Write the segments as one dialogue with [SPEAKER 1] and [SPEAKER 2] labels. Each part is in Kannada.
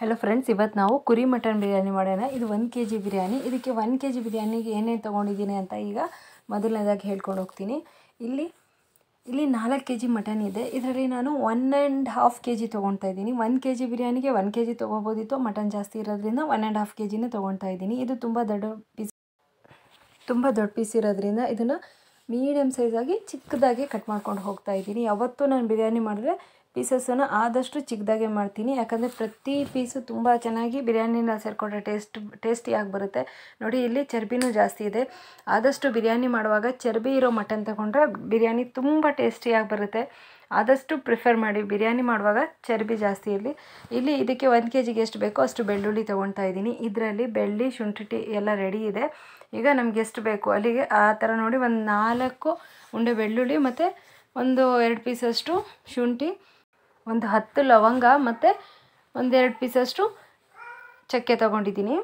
[SPEAKER 1] ಹಲೋ ಫ್ರೆಂಡ್ಸ್ ಇವತ್ತು ನಾವು ಕುರಿ ಮಟನ್ ಬಿರಿಯಾನಿ ಮಾಡೋಣ. ಇದು ಒಂದು ಕೆ ಜಿ ಬಿರಿಯಾನಿ. ಇದಕ್ಕೆ ಒನ್ ಕೆ ಜಿ ಬಿರಿಯಾನಿಗೆ ಏನೇನು ತೊಗೊಂಡಿದ್ದೀನಿ ಅಂತ ಈಗ ಮೊದಲನೇದಾಗಿ ಹೇಳ್ಕೊಂಡು ಹೋಗ್ತೀನಿ. ಇಲ್ಲಿ ಇಲ್ಲಿ ನಾಲ್ಕು ಕೆ ಜಿ ಮಟನ್ ಇದೆ. ಇದರಲ್ಲಿ ನಾನು one and half K G ತೊಗೊಳ್ತಾ ಇದ್ದೀನಿ. ಒನ್ ಕೆ ಜಿ ಬಿರಿಯಾನಿಗೆ ಒನ್ ಕೆ ಜಿ ತೊಗೋಬೋದಿತ್ತು. ಮಟನ್ ಜಾಸ್ತಿ ಇರೋದ್ರಿಂದ ಒನ್ ಆ್ಯಂಡ್ ಹಾಫ್ ಕೆ ಜಿನೇ ತೊಗೊಳ್ತಾ ಇದ್ದೀನಿ. ಇದು ತುಂಬ ದೊಡ್ಡ ಪೀಸ್ ತುಂಬ ದೊಡ್ಡ ಪೀಸ್ ಇರೋದ್ರಿಂದ ಇದನ್ನು ಮೀಡಿಯಮ್ ಸೈಜಾಗಿ ಚಿಕ್ಕದಾಗಿ ಕಟ್ ಮಾಡ್ಕೊಂಡು ಹೋಗ್ತಾ ಇದ್ದೀನಿ. ಯಾವತ್ತೂ ನಾನು ಬಿರಿಯಾನಿ ಮಾಡಿದ್ರೆ ಪೀಸಸನ್ನು ಆದಷ್ಟು ಚಿಕ್ಕದಾಗೆ ಮಾಡ್ತೀನಿ. ಯಾಕಂದರೆ ಪ್ರತಿ ಪೀಸು ತುಂಬ ಚೆನ್ನಾಗಿ ಬಿರಿಯಾನಿನ ಸೇರಿಕೊಂಡ್ರೆ ಟೇಸ್ಟ್ ಟೇಸ್ಟಿಯಾಗಿ ಬರುತ್ತೆ. ನೋಡಿ, ಇಲ್ಲಿ ಚರ್ಬಿನೂ ಜಾಸ್ತಿ ಇದೆ. ಆದಷ್ಟು ಬಿರಿಯಾನಿ ಮಾಡುವಾಗ ಚರ್ಬಿ ಇರೋ ಮಟನ್ ತಗೊಂಡ್ರೆ ಬಿರಿಯಾನಿ ತುಂಬ ಟೇಸ್ಟಿಯಾಗಿ ಬರುತ್ತೆ. ಆದಷ್ಟು ಪ್ರಿಫರ್ ಮಾಡಿ ಬಿರಿಯಾನಿ ಮಾಡುವಾಗ ಚರ್ಬಿ ಜಾಸ್ತಿ ಇರಲಿ. ಇಲ್ಲಿ ಇದಕ್ಕೆ ಒಂದು ಕೆ ಜಿಗೆ ಎಷ್ಟು ಬೇಕೋ ಅಷ್ಟು ಬೆಳ್ಳುಳ್ಳಿ ತೊಗೊಳ್ತಾ ಇದ್ದೀನಿ. ಇದರಲ್ಲಿ ಬೆಳ್ಳಿ ಶುಂಠಿ ಎಲ್ಲ ರೆಡಿ ಇದೆ. ಈಗ ನಮ್ಗೆ ಎಷ್ಟು ಬೇಕು? ಅಲ್ಲಿಗೆ ಆ ಥರ ನೋಡಿ, ಒಂದು ನಾಲ್ಕು ಉಂಡೆ ಬೆಳ್ಳುಳ್ಳಿ ಮತ್ತು ಒಂದು ಎರಡು ಪೀಸಷ್ಟು ಶುಂಠಿ ಒಂದು ಹತ್ತು ಲವಂಗ ಮತ್ತು ಒಂದೆರಡು ಪೀಸಷ್ಟು ಚಕ್ಕೆ ತೊಗೊಂಡಿದ್ದೀನಿ.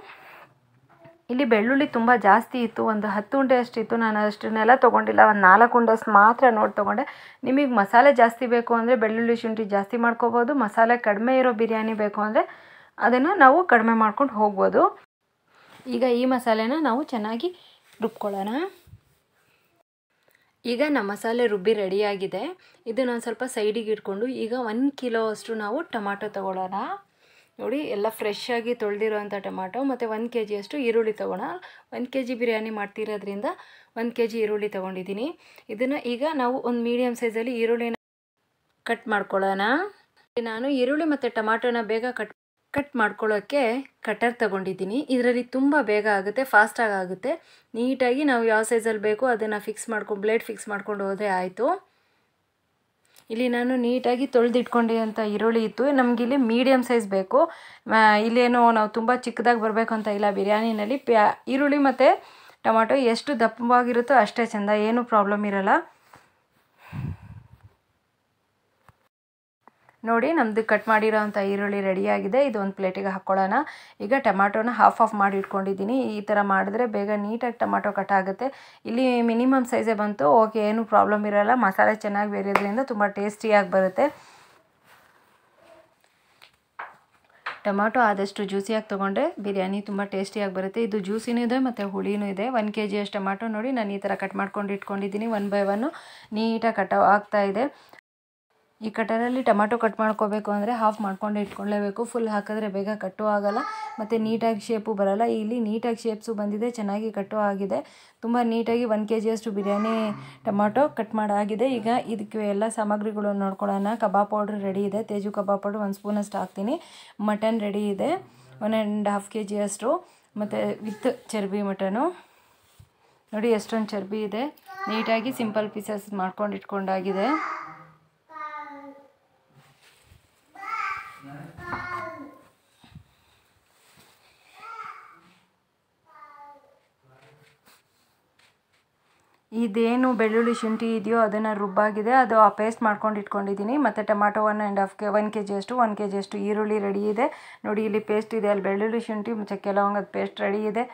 [SPEAKER 1] ಇಲ್ಲಿ ಬೆಳ್ಳುಳ್ಳಿ ತುಂಬ ಜಾಸ್ತಿ ಇತ್ತು. ಒಂದು ಹತ್ತು ಉಂಡೆ ಅಷ್ಟಿತ್ತು ನಾನು ಅಷ್ಟನ್ನೆಲ್ಲ ತೊಗೊಂಡಿಲ್ಲ. ಒಂದು ನಾಲ್ಕು ಉಂಡೆ ಅಷ್ಟು ಮಾತ್ರ ನೋಡಿ ತೊಗೊಂಡೆ. ನಿಮಗೆ ಮಸಾಲೆ ಜಾಸ್ತಿ ಬೇಕು ಅಂದರೆ ಬೆಳ್ಳುಳ್ಳಿ ಶುಂಠಿ ಜಾಸ್ತಿ ಮಾಡ್ಕೋಬೋದು. ಮಸಾಲೆ ಕಡಿಮೆ ಇರೋ ಬಿರಿಯಾನಿ ಬೇಕು ಅಂದರೆ ಅದನ್ನು ನಾವು ಕಡಿಮೆ ಮಾಡ್ಕೊಂಡು ಹೋಗ್ಬೋದು. ಈಗ ಈ ಮಸಾಲೆನ ನಾವು ಚೆನ್ನಾಗಿ ರುಬ್ಕೊಳ್ಳೋಣ. ಈಗ ನಮ್ಮ ಮಸಾಲೆ ರುಬ್ಬಿ ರೆಡಿಯಾಗಿದೆ ಇದನ್ನು ಒಂದು ಸ್ವಲ್ಪ ಸೈಡಿಗೆ ಇಟ್ಕೊಂಡು ಈಗ ಒನ್ ಕಿಲೋ ಅಷ್ಟು ನಾವು ಟೊಮಾಟೊ ತೊಗೊಳ್ಳೋಣ. ನೋಡಿ, ಎಲ್ಲ ಫ್ರೆಶ್ ಆಗಿ ತೊಳೆದಿರೋಂಥ ಟೊಮಾಟೊ ಮತ್ತು ಒಂದು ಕೆ ಜಿಯಷ್ಟು ಈರುಳ್ಳಿ ತೊಗೊಳ್ಳೋಣ ಒಂದು ಕೆ ಜಿ ಬಿರಿಯಾನಿ ಮಾಡ್ತಿರೋದ್ರಿಂದ ಒಂದು ಕೆ ಜಿ ಈರುಳ್ಳಿ ತೊಗೊಂಡಿದ್ದೀನಿ. ಇದನ್ನು ಈಗ ನಾವು ಒಂದು ಮೀಡಿಯಮ್ ಸೈಜಲ್ಲಿ ಈರುಳ್ಳಿನ ಕಟ್ ಮಾಡ್ಕೊಳ್ಳೋಣ. ನಾನು ಈರುಳ್ಳಿ ಮತ್ತು ಟೊಮಾಟೊನ ಬೇಗ ಕಟ್ ಕಟ್ ಮಾಡ್ಕೊಳ್ಳೋಕ್ಕೆ ಕಟರ್ ತಗೊಂಡಿದ್ದೀನಿ. ಇದರಲ್ಲಿ ತುಂಬ ಬೇಗ ಆಗುತ್ತೆ ಫಾಸ್ಟಾಗಿ ಆಗುತ್ತೆ. ನೀಟಾಗಿ ನಾವು ಯಾವ ಸೈಜಲ್ಲಿ ಬೇಕೋ ಅದನ್ನು ಫಿಕ್ಸ್ ಮಾಡ್ಕೊಂಡು ಬ್ಲೇಡ್ ಫಿಕ್ಸ್ ಮಾಡ್ಕೊಂಡು ಹೋದರೆ ಆಯಿತು. ಇಲ್ಲಿ ನಾನು ನೀಟಾಗಿ ತೊಳೆದಿಟ್ಕೊಂಡಿರೋಂಥ ಈರುಳ್ಳಿ ಇತ್ತು. ನಮಗಿಲ್ಲಿ ಮೀಡಿಯಮ್ ಸೈಜ್ ಬೇಕು. ಇಲ್ಲೇನೋ ನಾವು ತುಂಬ ಚಿಕ್ಕದಾಗಿ ಬರಬೇಕು ಅಂತ ಇಲ್ಲ, ಬಿರಿಯಾನಿನಲ್ಲಿ. ಪ್ಯಾ, ಈರುಳ್ಳಿ ಮತ್ತು ಟೊಮಾಟೊ ಎಷ್ಟು ದಪ್ಪವಾಗಿರುತ್ತೋ ಅಷ್ಟೇ ಚೆಂದ, ಏನೂ ಪ್ರಾಬ್ಲಮ್ ಇರೋಲ್ಲ. ನೋಡಿ ನಮ್ಮದು ಕಟ್ ಮಾಡಿರೋವಂಥ ಈರುಳ್ಳಿ ರೆಡಿಯಾಗಿದೆ ಇದು ಒಂದು ಪ್ಲೇಟಿಗೆ ಹಾಕ್ಕೊಳ್ಳೋಣ ಈಗ ಟೊಮ್ಯಾಟೋನ ಹಾಫ್ ಆಫ್ ಮಾಡಿ ಇಟ್ಕೊಂಡಿದ್ದೀನಿ. ಈ ಥರ ಮಾಡಿದ್ರೆ ಬೇಗ ನೀಟಾಗಿ ಟೊಮಾಟೊ ಕಟ್ ಆಗುತ್ತೆ. ಇಲ್ಲಿ ಮಿನಿಮಮ್ ಸೈಜೇ ಬಂತು. ಓಕೆ ಏನು ಪ್ರಾಬ್ಲಮ್ ಇರೋಲ್ಲ. ಮಸಾಲೆ ಚೆನ್ನಾಗಿ ಬೇರೆಯೋದ್ರಿಂದ ತುಂಬ ಟೇಸ್ಟಿಯಾಗಿ ಬರುತ್ತೆ. ಟೊಮಾಟೊ ಆದಷ್ಟು ಜ್ಯೂಸಿಯಾಗಿ ತೊಗೊಂಡ್ರೆ ಬಿರಿಯಾನಿ ತುಂಬ ಟೇಸ್ಟಿಯಾಗಿ ಬರುತ್ತೆ. ಇದು ಜ್ಯೂಸಿನೂ ಇದೆ ಮತ್ತು ಹುಳಿನೂ ಇದೆ. ಒನ್ ಕೆ ಜಿ ಅಷ್ಟು ಟೊಮಾಟೊ ನೋಡಿ, ನಾನು ಈ ಥರ ಕಟ್ ಮಾಡ್ಕೊಂಡು ಇಟ್ಕೊಂಡಿದ್ದೀನಿ ಒನ್ ಬೈ ಒನ್ನು ನೀಟಾಗಿ ಕಟ್ ಆಗ್ತಾ ಇದೆ. ಈ ಕಟರಲ್ಲಿ ಟೊಮ್ಯಾಟೊ ಕಟ್ ಮಾಡ್ಕೋಬೇಕು ಅಂದರೆ ಹಾಫ್ ಮಾಡ್ಕೊಂಡು ಇಟ್ಕೊಳ್ಳೇಬೇಕು. ಫುಲ್ ಹಾಕಿದ್ರೆ ಬೇಗ ಕಟ್ಟು ಆಗೋಲ್ಲ. ಮತ್ತು ನೀಟಾಗಿ ಶೇಪು ಬರೋಲ್ಲ. ಇಲ್ಲಿ ನೀಟಾಗಿ ಶೇಪ್ಸು ಬಂದಿದೆ, ಚೆನ್ನಾಗಿ ಕಟ್ಟು ಆಗಿದೆ. ತುಂಬ ನೀಟಾಗಿ ಒನ್ ಕೆ ಜಿಯಷ್ಟು ಬಿರಿಯಾನಿ ಟೊಮ್ಯಾಟೊ ಕಟ್ ಮಾಡಾಗಿದೆ ಈಗ ಇದಕ್ಕೆ ಎಲ್ಲ ಸಾಮಗ್ರಿಗಳು ನೋಡ್ಕೊಳ್ಳೋಣ. ಕಬಾಬ್ ಪೌಡ್ರ್ ರೆಡಿ ಇದೆ. ತೇಜು ಕಬಾಬ್ ಪೌಡ್ರ್ ಒಂದು ಸ್ಪೂನಷ್ಟು ಹಾಕ್ತೀನಿ. ಮಟನ್ ರೆಡಿ ಇದೆ. ಒನ್ ಆ್ಯಂಡ್ ಹಾಫ್ ಕೆ ಜಿಯಷ್ಟು ಮತ್ತು ವಿತ್ ಚರ್ಬಿ ಮಟನು. ನೋಡಿ ಎಷ್ಟೊಂದು ಚರ್ಬಿ ಇದೆ. ನೀಟಾಗಿ ಸಿಂಪಲ್ ಪೀಸಸ್ ಮಾಡ್ಕೊಂಡು ಇಟ್ಕೊಂಡಾಗಿದೆ. ಇದೇನು ಬೆಳ್ಳುಳ್ಳಿ ಶುಂಠಿ ಇದೆಯೋ ಅದನ್ನು ರುಬ್ಬಾಗಿದೆ, ಅದು ಆ ಪೇಸ್ಟ್ ಮಾಡ್ಕೊಂಡು ಇಟ್ಕೊಂಡಿದ್ದೀನಿ. ಮತ್ತು tomato one and half K one K G ಅಷ್ಟು ಒನ್ ಕೆ ಜಿ ಅಷ್ಟು ಈರುಳ್ಳಿ ರೆಡಿ ಇದೆ. ನೋಡಿ, ಇಲ್ಲಿ ಪೇಸ್ಟ್ ಇದೆ, ಅಲ್ಲಿ ಬೆಳ್ಳುಳ್ಳಿ ಶುಂಠಿ ಚಕ್ಕೆ ಲವಂಗದ ಪೇಸ್ಟ್ ರೆಡಿ ಇದೆ.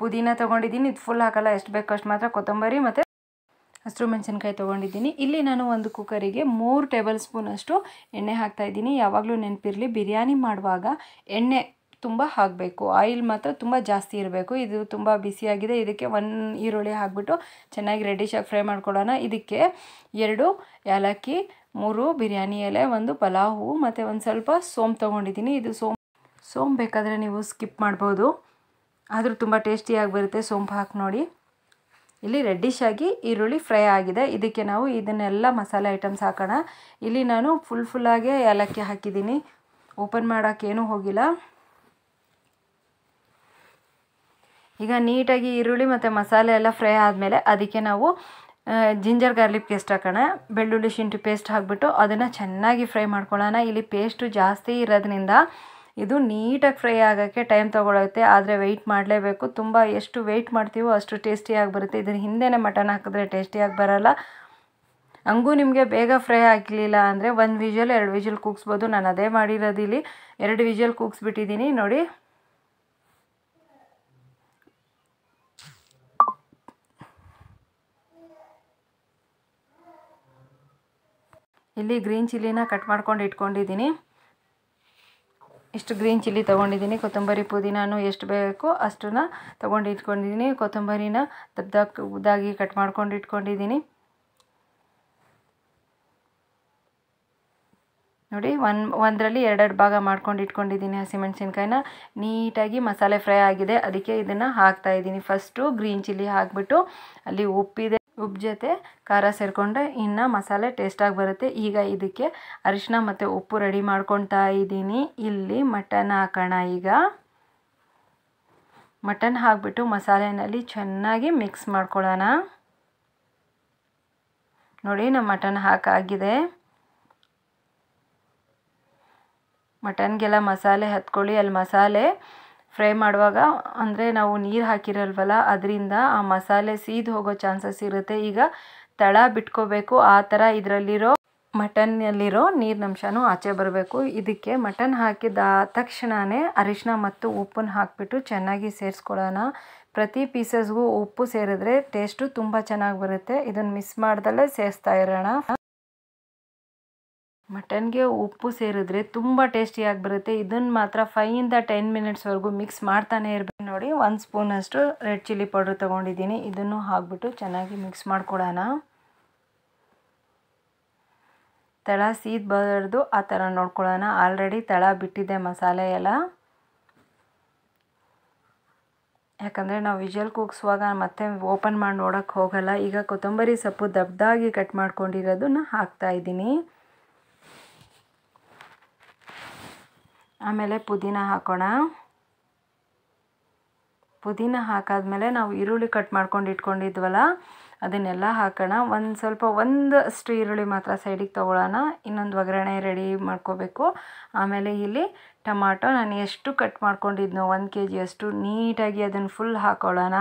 [SPEAKER 1] ಪುದೀನ ತೊಗೊಂಡಿದ್ದೀನಿ, ಇದು ಫುಲ್ ಹಾಕಲ್ಲ, ಎಷ್ಟು ಬೇಕಷ್ಟು ಮಾತ್ರ ಕೊತ್ತಂಬರಿ, ಮತ್ತು ಹಸಿರು ಮೆಣಸಿನ್ಕಾಯಿ ತೊಗೊಂಡಿದ್ದೀನಿ. ಇಲ್ಲಿ ನಾನು ಒಂದು ಕುಕ್ಕರಿಗೆ ಮೂರು ಟೇಬಲ್ ಸ್ಪೂನಷ್ಟು ಎಣ್ಣೆ ಹಾಕ್ತಾಯಿದ್ದೀನಿ ಯಾವಾಗಲೂ ನೆನಪಿರಲಿ, ಬಿರಿಯಾನಿ ಮಾಡುವಾಗ ಎಣ್ಣೆ ತುಂಬ ಹಾಕಬೇಕು. ಆಯಿಲ್ ಮಾತ್ರ ತುಂಬ ಜಾಸ್ತಿ ಇರಬೇಕು. ಇದು ತುಂಬ ಬಿಸಿಯಾಗಿದೆ ಇದಕ್ಕೆ ಒನ್ ಈರುಳ್ಳಿ ಹಾಕ್ಬಿಟ್ಟು ಚೆನ್ನಾಗಿ ರೆಡಿಶಾಗಿ ಫ್ರೈ ಮಾಡ್ಕೊಳ್ಳೋಣ. ಇದಕ್ಕೆ ಎರಡು ಏಲಕ್ಕಿ ಮೂರು ಬಿರಿಯಾನಿ ಎಲೆ, ಒಂದು ಪಲಾವು ಮತ್ತು ಒಂದು ಸ್ವಲ್ಪ ಸೋಂಪು ತೊಗೊಂಡಿದ್ದೀನಿ. ಇದು ಸೋಮ್ ಸೋಂಪು ಬೇಕಾದರೆ ನೀವು ಸ್ಕಿಪ್ ಮಾಡ್ಬೋದು. ಆದರೂ ತುಂಬ ಟೇಸ್ಟಿಯಾಗಿ ಬರುತ್ತೆ. ಸೋಂಪು ಹಾಕಿ ನೋಡಿ. ಇಲ್ಲಿ ರೆಡ್ಡಿಶ್ ಆಗಿ ಈರುಳ್ಳಿ ಫ್ರೈ ಆಗಿದೆ. ಇದಕ್ಕೆ ನಾವು ಇದನ್ನೆಲ್ಲ ಮಸಾಲೆ ಐಟಮ್ಸ್ ಹಾಕೋಣ. ಇಲ್ಲಿ ನಾನು ಫುಲ್ ಫುಲ್ಲಾಗೆ ಏಲಕ್ಕಿ ಹಾಕಿದ್ದೀನಿ. ಓಪನ್ ಮಾಡೋಕ್ಕೇನೂ ಹೋಗಿಲ್ಲ. ಈಗ ನೀಟಾಗಿ ಈರುಳ್ಳಿ ಮತ್ತು ಮಸಾಲೆ ಎಲ್ಲ ಫ್ರೈ ಆದಮೇಲೆ ಅದಕ್ಕೆ ನಾವು ಜಿಂಜರ್ ಗಾರ್ಲಿಕ್ ಪೇಸ್ಟ್ ಹಾಕೋಣ. ಬೆಳ್ಳುಳ್ಳಿ ಶುಂಠಿ ಪೇಸ್ಟ್ ಹಾಕ್ಬಿಟ್ಟು ಅದನ್ನು ಚೆನ್ನಾಗಿ ಫ್ರೈ ಮಾಡ್ಕೊಳ್ಳೋಣ. ಇಲ್ಲಿ ಪೇಸ್ಟು ಜಾಸ್ತಿ ಇರೋದ್ರಿಂದ ಇದು ನೀಟಾಗಿ ಫ್ರೈ ಆಗೋಕ್ಕೆ ಟೈಮ್ ತೊಗೊಳುತ್ತೆ, ಆದರೆ ವೆಯ್ಟ್ ಮಾಡಲೇಬೇಕು. ತುಂಬ ಎಷ್ಟು ವೆಯ್ಟ್ ಮಾಡ್ತೀವೋ ಅಷ್ಟು ಟೇಸ್ಟಿಯಾಗಿ ಬರುತ್ತೆ. ಇದ್ರ ಹಿಂದೆನೇ ಮಟನ್ ಹಾಕಿದ್ರೆ ಟೇಸ್ಟಿಯಾಗಿ ಬರೋಲ್ಲ. ಹಂಗೂ ನಿಮಗೆ ಬೇಗ ಫ್ರೈ ಆಗಲಿಲ್ಲ ಅಂದರೆ ಒಂದು ವಿಜಲ್ ಎರಡು ವಿಜಲ್ ಕೂಗಿಸ್ಬೋದು. ನಾನು ಅದೇ ಮಾಡಿರೋದು ಇಲ್ಲಿ. ಎರಡು ವಿಜಲ್ ಕೂಗಿಸ್ಬಿಟ್ಟಿದ್ದೀನಿ ನೋಡಿ. ಇಲ್ಲಿ ಗ್ರೀನ್ ಚಿಲ್ಲಿನ ಕಟ್ ಮಾಡ್ಕೊಂಡು ಇಟ್ಕೊಂಡಿದ್ದೀನಿ ಇಷ್ಟು ಗ್ರೀನ್ ಚಿಲ್ಲಿ ತೊಗೊಂಡಿದ್ದೀನಿ, ಕೊತ್ತಂಬರಿ ಪುದೀನಾನು ಎಷ್ಟು ಬೇಕೋ ಅಷ್ಟನ್ನು ತೊಗೊಂಡು ಇಟ್ಕೊಂಡಿದ್ದೀನಿ. ಕೊತ್ತಂಬರಿನ ದಪ್ಪ ಉದ್ದಾಗಿ ಕಟ್ ಮಾಡ್ಕೊಂಡು ಇಟ್ಕೊಂಡಿದ್ದೀನಿ. ನೋಡಿ ಒನ್ ಒಂದರಲ್ಲಿ ಎರಡೆರಡು ಭಾಗ ಮಾಡ್ಕೊಂಡು ಇಟ್ಕೊಂಡಿದ್ದೀನಿ ಹಸಿಮೆಣ್ಸಿನ್ಕಾಯಿನ. ನೀಟಾಗಿ ಮಸಾಲೆ ಫ್ರೈ ಆಗಿದೆ, ಅದಕ್ಕೆ ಇದನ್ನು ಹಾಕ್ತಾ ಇದ್ದೀನಿ. ಫಸ್ಟು ಗ್ರೀನ್ ಚಿಲ್ಲಿ ಹಾಕಿಬಿಟ್ಟು ಅಲ್ಲಿ ಉಪ್ಪಿದೆ. ಉಪ್ಪು ಜೊತೆ ಖಾರ ಸೇರಿಕೊಂಡ್ರೆ ಇನ್ನು ಮಸಾಲೆ ಟೇಸ್ಟಾಗಿ ಬರುತ್ತೆ. ಈಗ ಇದಕ್ಕೆ ಅರಿಶಿನ ಮತ್ತು ಉಪ್ಪು ರೆಡಿ ಮಾಡ್ಕೊತಾ ಇದ್ದೀನಿ. ಇಲ್ಲಿ ಮಟನ್ ಹಾಕೋಣ ಈಗ. ಮಟನ್ ಹಾಕಿಬಿಟ್ಟು ಮಸಾಲೆನಲ್ಲಿ ಚೆನ್ನಾಗಿ ಮಿಕ್ಸ್ ಮಾಡ್ಕೊಳ್ಳೋಣ. ನೋಡಿ ನಮ್ಮ ಮಟನ್ ಹಾಕಾಗಿದೆ ಮಟನ್ಗೆಲ್ಲ ಮಸಾಲೆ ಹತ್ಕೊಳ್ಳಿ. ಅಲ್ಲಿ ಮಸಾಲೆ ಫ್ರೈ ಮಾಡುವಾಗ, ಅಂದರೆ ನಾವು ನೀರು ಹಾಕಿರಲ್ವಲ್ಲ, ಅದರಿಂದ ಆ ಮಸಾಲೆ ಸೀದು ಹೋಗೋ ಚಾನ್ಸಸ್ ಇರುತ್ತೆ. ಈಗ ತಳ ಬಿಟ್ಕೋಬೇಕು, ಆ ಥರ ಇದರಲ್ಲಿರೋ ಮಟನ್ನಲ್ಲಿರೋ ನೀರಿನಂಶನೂ ಆಚೆ ಬರಬೇಕು. ಇದಕ್ಕೆ ಮಟನ್ ಹಾಕಿದ ತಕ್ಷಣವೇ ಅರಿಶಿನ ಮತ್ತು ಉಪ್ಪನ್ನು ಹಾಕಿಬಿಟ್ಟು ಚೆನ್ನಾಗಿ ಸೇರಿಸ್ಕೊಳ್ಳೋಣ. ಪ್ರತಿ ಪೀಸಸ್ಗೂ ಉಪ್ಪು ಸೇರಿದ್ರೆ ಟೇಸ್ಟು ತುಂಬ ಚೆನ್ನಾಗಿ ಬರುತ್ತೆ. ಇದನ್ನು ಮಿಸ್ ಮಾಡ್ದಲ್ಲೇ ಸೇರಿಸ್ತಾ ಇರೋಣ. ಮಟನ್ಗೆ ಉಪ್ಪು ಸೇರಿದ್ರೆ ತುಂಬ ಟೇಸ್ಟಿಯಾಗಿ ಬರುತ್ತೆ ಇದನ್ನು ಮಾತ್ರ ಫೈಯಿಂದ ಟೆನ್ ಮಿನಿಟ್ಸ್ವರೆಗೂ ಮಿಕ್ಸ್ ಮಾಡ್ತಾನೆ ಇರಬೇಕು. ನೋಡಿ, ಒಂದು ಸ್ಪೂನಷ್ಟು ರೆಡ್ ಚಿಲ್ಲಿ ಪೌಡ್ರ್ ತೊಗೊಂಡಿದ್ದೀನಿ. ಇದನ್ನು ಹಾಕ್ಬಿಟ್ಟು ಚೆನ್ನಾಗಿ ಮಿಕ್ಸ್ ಮಾಡ್ಕೊಡೋಣ. ತಳ ಸೀದಬಾರ್ದು ಆ ಥರ ನೋಡ್ಕೊಳ್ಳೋಣ ಆಲ್ರೆಡಿ ತಳ ಬಿಟ್ಟಿದೆ ಮಸಾಲೆ ಎಲ್ಲ. ಯಾಕಂದರೆ ನಾವು ವಿಜಲ್ ಕೂಗಿಸುವಾಗ ಮತ್ತೆ ಓಪನ್ ಮಾಡಿ ನೋಡೋಕ್ಕೆ ಹೋಗಲ್ಲ. ಈಗ ಕೊತ್ತಂಬರಿ ಸೊಪ್ಪು ದಬ್ದಾಗಿ ಕಟ್ ಮಾಡ್ಕೊಂಡಿರೋದನ್ನ ಹಾಕ್ತಾ ಇದ್ದೀನಿ. ಆಮೇಲೆ ಪುದೀನ ಹಾಕೋಣ. ಪುದೀನ ಹಾಕಾದ್ಮೇಲೆ ನಾವು ಈರುಳ್ಳಿ ಕಟ್ ಮಾಡ್ಕೊಂಡು ಇಟ್ಕೊಂಡಿದ್ವಲ್ಲ, ಅದನ್ನೆಲ್ಲ ಹಾಕೋಣ. ಒಂದು ಸ್ವಲ್ಪ ಒಂದಷ್ಟು ಈರುಳ್ಳಿ ಮಾತ್ರ ಸೈಡಿಗೆ ತೊಗೊಳ್ಳೋಣ. ಇನ್ನೊಂದು ಒಗ್ಗರಣೆ ರೆಡಿ ಮಾಡ್ಕೋಬೇಕು. ಆಮೇಲೆ ಇಲ್ಲಿ ಟೊಮಾಟೊ ನಾನು ಎಷ್ಟು ಕಟ್ ಮಾಡ್ಕೊಂಡಿದ್ನೋ, ಒಂದು ಕೆ ಜಿಯಷ್ಟು ನೀಟಾಗಿ ಅದನ್ನು ಫುಲ್ ಹಾಕೊಳ್ಳೋಣ.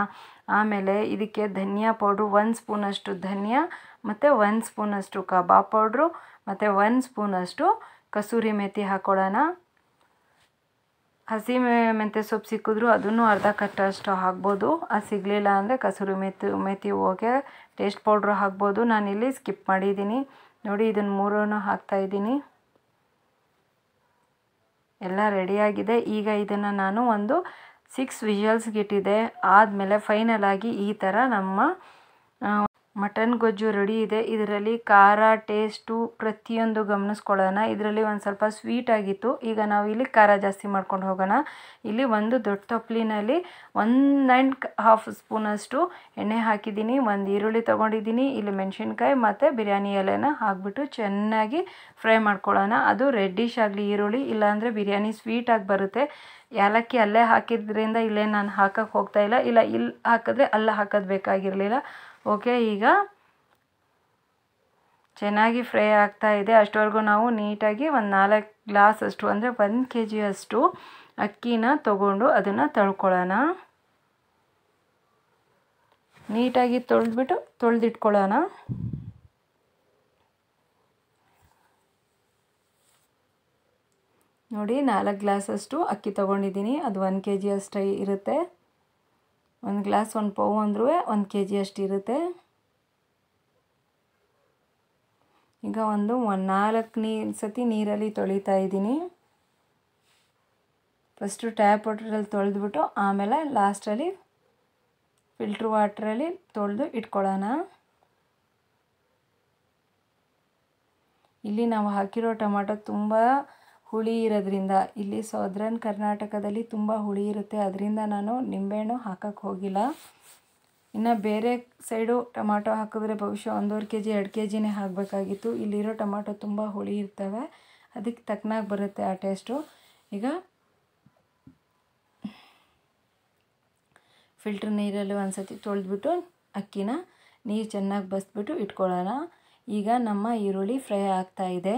[SPEAKER 1] ಆಮೇಲೆ ಇದಕ್ಕೆ ಧನಿಯಾ ಪೌಡ್ರು, ಒಂದು ಸ್ಪೂನಷ್ಟು ಧನಿಯಾ, ಮತ್ತು ಒಂದು ಸ್ಪೂನಷ್ಟು ಕಬಾಬ್ ಪೌಡ್ರು, ಮತ್ತು ಒಂದು ಸ್ಪೂನಷ್ಟು ಕಸೂರಿ ಮೇಥಿ ಹಾಕ್ಕೊಳ್ಳೋಣ ಹಸಿ ಮೆಂತ್ಯ ಸೊಪ್ಪು ಸಿಕ್ಕಿದ್ರು ಅದನ್ನು ಅರ್ಧ ಕಟ್ಟಷ್ಟು ಹಾಕ್ಬೋದು. ಅದು ಸಿಗಲಿಲ್ಲ ಅಂದರೆ ಕಸೂರಿ ಮೆತ್ತಿ ಹೋಗಿ ಟೇಸ್ಟ್ ಪೌಡ್ರ್ ಹಾಕ್ಬೋದು. ನಾನಿಲ್ಲಿ ಸ್ಕಿಪ್ ಮಾಡಿದ್ದೀನಿ. ನೋಡಿ ಇದನ್ನು ಮೂರನ್ನು ಹಾಕ್ತಾಯಿದ್ದೀನಿ ಎಲ್ಲ ರೆಡಿಯಾಗಿದೆ ಈಗ ಇದನ್ನು ನಾನು ಒಂದು ಸಿಕ್ಸ್ ವಿಜುವಲ್ಸ್ಗಿಟ್ಟಿದೆ ಇಟ್ಟಿದೆ ಆದಮೇಲೆ ಫೈನಲ್ ಆಗಿ ಈ ಥರ ನಮ್ಮ ಮಟನ್ ಗೊಜ್ಜು ರೆಡಿ ಇದೆ. ಇದರಲ್ಲಿ ಖಾರ ಟೇಸ್ಟು ಪ್ರತಿಯೊಂದು ಗಮನಿಸ್ಕೊಳ್ಳೋಣ. ಇದರಲ್ಲಿ ಒಂದು ಸ್ವಲ್ಪ ಸ್ವೀಟ್ ಆಗಿತ್ತು. ಈಗ ನಾವು ಇಲ್ಲಿ ಖಾರ ಜಾಸ್ತಿ ಮಾಡ್ಕೊಂಡು ಹೋಗೋಣ. ಇಲ್ಲಿ ಒಂದು ದೊಡ್ಡ ತಪ್ಪಲಿನಲ್ಲಿ ಒಂದು ಆ್ಯಂಡ್ ಹಾಫ್ ಸ್ಪೂನಷ್ಟು ಎಣ್ಣೆ ಹಾಕಿದ್ದೀನಿ. ಒಂದು ಈರುಳ್ಳಿ ತೊಗೊಂಡಿದ್ದೀನಿ. ಇಲ್ಲಿ ಮೆಣಸಿನ್ಕಾಯಿ ಮತ್ತು ಬಿರಿಯಾನಿ ಎಲೆನ ಹಾಕ್ಬಿಟ್ಟು ಚೆನ್ನಾಗಿ ಫ್ರೈ ಮಾಡ್ಕೊಳ್ಳೋಣ. ಅದು ರೆಡ್ಡಿಶ್ ಆಗಲಿ ಈರುಳ್ಳಿ, ಇಲ್ಲಾಂದರೆ ಬಿರಿಯಾನಿ ಸ್ವೀಟಾಗಿ ಬರುತ್ತೆ. ಏಲಕ್ಕಿ ಅಲ್ಲೇ ಹಾಕಿದ್ರಿಂದ ಇಲ್ಲೇ ನಾನು ಹಾಕಕ್ಕೆ ಹೋಗ್ತಾ ಇಲ್ಲ. ಇಲ್ಲ ಇಲ್ಲಿ ಹಾಕಿದ್ರೆ ಅಲ್ಲ ಹಾಕೋದು ಬೇಕಾಗಿರಲಿಲ್ಲ. ಓಕೆ, ಈಗ ಚೆನ್ನಾಗಿ ಫ್ರೈ ಆಗ್ತಾ ಇದೆ. ಅಷ್ಟವರೆಗೂ ನಾವು ನೀಟಾಗಿ ಒಂದು ನಾಲ್ಕು ಗ್ಲಾಸ್ ಅಷ್ಟು, ಅಂದರೆ ಒಂದು ಕೆ ಜಿಯಷ್ಟು ಅಕ್ಕಿನ ತೊಗೊಂಡು ಅದನ್ನು ತೊಳ್ಕೊಳ್ಳೋಣ. ನೀಟಾಗಿ ತೊಳೆದ್ಬಿಟ್ಟು ತೊಳೆದಿಟ್ಕೊಳ್ಳೋಣ. ನೋಡಿ, ನಾಲ್ಕು ಗ್ಲಾಸಷ್ಟು ಅಕ್ಕಿ ತೊಗೊಂಡಿದ್ದೀನಿ. ಅದು ಒಂದು ಕೆ ಜಿ ಅಷ್ಟು ಇರುತ್ತೆ. ಒಂದು ಗ್ಲಾಸ್ ಒಂದು ಪೌ ಅಂದ್ರೂ ಒಂದು ಕೆ ಜಿ ಅಷ್ಟು ಇರುತ್ತೆ. ಈಗ ಒಂದು ಒಂದು ನಾಲ್ಕು ನೀರು ಸತಿ ನೀರಲ್ಲಿ ತೊಳಿತಾ ಇದ್ದೀನಿ. ಫಸ್ಟು ಟ್ಯಾಪ್ ವಾಟ್ರಲ್ಲಿ ತೊಳೆದ್ಬಿಟ್ಟು ಆಮೇಲೆ ಲಾಸ್ಟಲ್ಲಿ ಫಿಲ್ಟ್ರ್ ವಾಟ್ರಲ್ಲಿ ತೊಳೆದು ಇಟ್ಕೊಳ್ಳೋಣ. ಇಲ್ಲಿ ನಾವು ಹಾಕಿರೋ ಟೊಮಾಟೊ ತುಂಬ ಹುಳಿ ಇರೋದ್ರಿಂದ ಇಲ್ಲಿ ಸೌದ್ರನ್ ಕರ್ನಾಟಕದಲ್ಲಿ ತುಂಬ ಹುಳಿ ಇರುತ್ತೆ. ಅದರಿಂದ ನಾನು ನಿಂಬೆಹಣ್ಣು ಹಾಕಕ್ಕೆ ಹೋಗಿಲ್ಲ. ಇನ್ನು ಬೇರೆ ಸೈಡು ಟೊಮಾಟೊ ಹಾಕಿದ್ರೆ ಬಹುಶಃ ಒಂದೂವರೆ ಕೆ ಜಿ ಎರಡು ಕೆ ಜಿನೇ ಹಾಕಬೇಕಾಗಿತ್ತು. ಇಲ್ಲಿರೋ ಟೊಮಾಟೊ ತುಂಬ ಹುಳಿ ಇರ್ತವೆ. ಅದಕ್ಕೆ ತಕ್ಕನಾಗಿ ಬರುತ್ತೆ ಆ ಟೇಸ್ಟು. ಈಗ ಫಿಲ್ಟ್ರ್ ನೀರಲ್ಲಿ ಒಂದು ಸತಿ ತೊಳೆದ್ಬಿಟ್ಟು ಅಕ್ಕಿನ ನೀರು ಚೆನ್ನಾಗಿ ಬಸ್ಬಿಟ್ಟು ಇಟ್ಕೊಳ್ಳೋಣ. ಈಗ ನಮ್ಮ ಈರುಳ್ಳಿ ಫ್ರೈ ಆಗ್ತಾ ಇದೆ.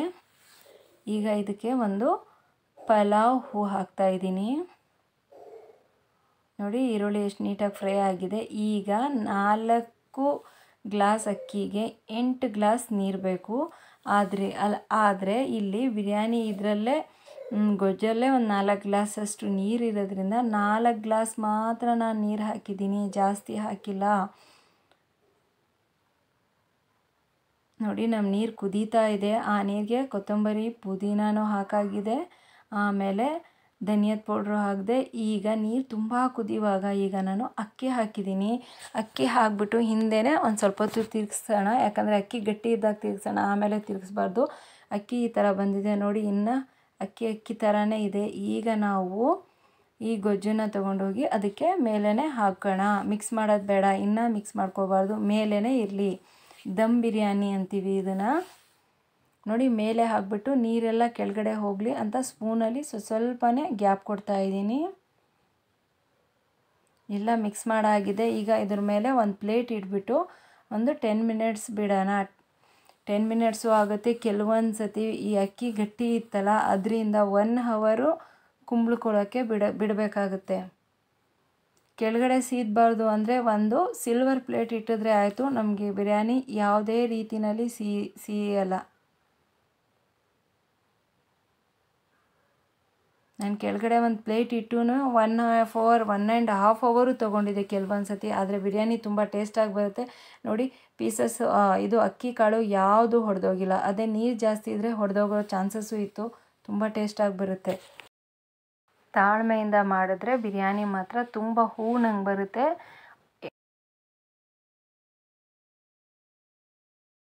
[SPEAKER 1] ಈಗ ಇದಕ್ಕೆ ಒಂದು ಪಲಾವ್ ಹೂ ಹಾಕ್ತಾ ಇದ್ದೀನಿ. ನೋಡಿ, ಈರುಳ್ಳಿ ಎಷ್ಟು ನೀಟಾಗಿ ಫ್ರೈ ಆಗಿದೆ. ಈಗ ನಾಲ್ಕು ಗ್ಲಾಸ್ ಅಕ್ಕಿಗೆ ಎಂಟು ಗ್ಲಾಸ್ ನೀರು ಬೇಕು. ಆದರೆ ಅಲ್ಲ ಆದರೆ ಇಲ್ಲಿ ಬಿರಿಯಾನಿ ಇದರಲ್ಲೇ ಗೊಜ್ಜಲ್ಲೇ ಒಂದು ನಾಲ್ಕು ಗ್ಲಾಸಷ್ಟು ನೀರು ಇರೋದ್ರಿಂದ ನಾಲ್ಕು ಗ್ಲಾಸ್ ಮಾತ್ರ ನಾನು ನೀರು ಹಾಕಿದ್ದೀನಿ. ಜಾಸ್ತಿ ಹಾಕಿಲ್ಲ. ನೋಡಿ ನಮ್ಮ ನೀರು ಕುದೀತಾ ಇದೆ. ಆ ನೀರಿಗೆ ಕೊತ್ತಂಬರಿ, ಪುದೀನಾನು ಹಾಕಾಗಿದೆ. ಆಮೇಲೆ ಧನಿಯಾದ ಪೌಡ್ರು ಹಾಕಿದೆ, ಈಗ ನೀರು ತುಂಬ ಕುದಿಯುವಾಗ ಈಗ ನಾನು ಅಕ್ಕಿ ಹಾಕಿದ್ದೀನಿ. ಅಕ್ಕಿ ಹಾಕಿಬಿಟ್ಟು ಹಿಂದೆನೇ ಒಂದು ಸ್ವಲ್ಪ ಹೊತ್ತು ತಿರುಗಿಸೋಣ. ಯಾಕಂದರೆ ಅಕ್ಕಿ ಗಟ್ಟಿ ಇದ್ದಾಗ ತಿರುಗಿಸೋಣ, ಆಮೇಲೆ ತಿರುಗಿಸ್ಬಾರ್ದು. ಅಕ್ಕಿ ಈ ಥರ ಬಂದಿದೆ ನೋಡಿ, ಇನ್ನು ಅಕ್ಕಿ ಅಕ್ಕಿ ಥರನೇ ಇದೆ. ಈಗ ನಾವು ಈ ಗೊಜ್ಜನ್ನು ತೊಗೊಂಡೋಗಿ ಅದಕ್ಕೆ ಮೇಲೇ ಹಾಕೋಣ. ಮಿಕ್ಸ್ ಮಾಡೋದು ಬೇಡ, ಇನ್ನೂ ಮಿಕ್ಸ್ ಮಾಡ್ಕೋಬಾರ್ದು. ಮೇಲೇ ಇರಲಿ. ದಮ್ ಬಿರಿಯಾನಿ ಅಂತೀವಿ ಇದನ್ನು. ನೋಡಿ, ಮೇಲೆ ಹಾಕ್ಬಿಟ್ಟು ನೀರೆಲ್ಲ ಕೆಳಗಡೆ ಹೋಗಲಿ ಅಂತ ಸ್ಪೂನಲ್ಲಿ ಸ್ವ ಸ್ವಲ್ಪನೇ ಗ್ಯಾಪ್ ಕೊಡ್ತಾ ಇದ್ದೀನಿ. ಎಲ್ಲ ಮಿಕ್ಸ್ ಮಾಡಾಗಿದೆ. ಈಗ ಇದ್ರ ಮೇಲೆ ಒಂದು ಪ್ಲೇಟ್ ಇಟ್ಬಿಟ್ಟು ಒಂದು ಟೆನ್ ಮಿನಿಟ್ಸ್ ಬಿಡೋಣ. ಟೆನ್ ಮಿನಿಟ್ಸು ಆಗುತ್ತೆ. ಕೆಲವೊಂದು ಸತಿ ಈ ಅಕ್ಕಿ ಗಟ್ಟಿ ಇತ್ತಲ್ಲ, ಅದರಿಂದ ಒನ್ ಹವರು ಕುಂಬಳ್ಕೊಳ್ಳೋಕ್ಕೆ ಬಿಡ, ಬಿಡಬೇಕಾಗುತ್ತೆ. ಕೆಳಗಡೆ ಸೀದಬಾರ್ದು ಅಂದರೆ ಒಂದು ಸಿಲ್ವರ್ ಪ್ಲೇಟ್ ಇಟ್ಟಿದ್ರೆ ಆಯಿತು, ನಮಗೆ ಬಿರಿಯಾನಿ ಯಾವುದೇ ರೀತಿಯಲ್ಲಿ ಸೀ ಸಿಹಿಯಲ್ಲ ನಾನು ಕೆಳಗಡೆ ಒಂದು ಪ್ಲೇಟ್ ಇಟ್ಟು one half hour one and half hour ತೊಗೊಂಡಿದ್ದೆ ಕೆಲವೊಂದು ಸತಿ ಆದರೆ ಬಿರಿಯಾನಿ ತುಂಬ ಟೇಸ್ಟಾಗಿ ಬರುತ್ತೆ. ನೋಡಿ ಪೀಸಸ್ ಇದು ಅಕ್ಕಿ ಕಾಳು ಯಾವುದು ಹೊಡೆದೋಗಿಲ್ಲ. ಅದೇ ನೀರು ಜಾಸ್ತಿ ಇದ್ದರೆ ಹೊಡೆದೋಗೋ ಚಾನ್ಸಸ್ಸು ಇತ್ತು. ತುಂಬ ಟೇಸ್ಟಾಗಿ ಬರುತ್ತೆ. ತಾಳ್ಮೆಯಿಂದ ಮಾಡಿದ್ರೆ ಬಿರಿಯಾನಿ ಮಾತ್ರ ತುಂಬ ಹೂನಂಗೆ ಬರುತ್ತೆ.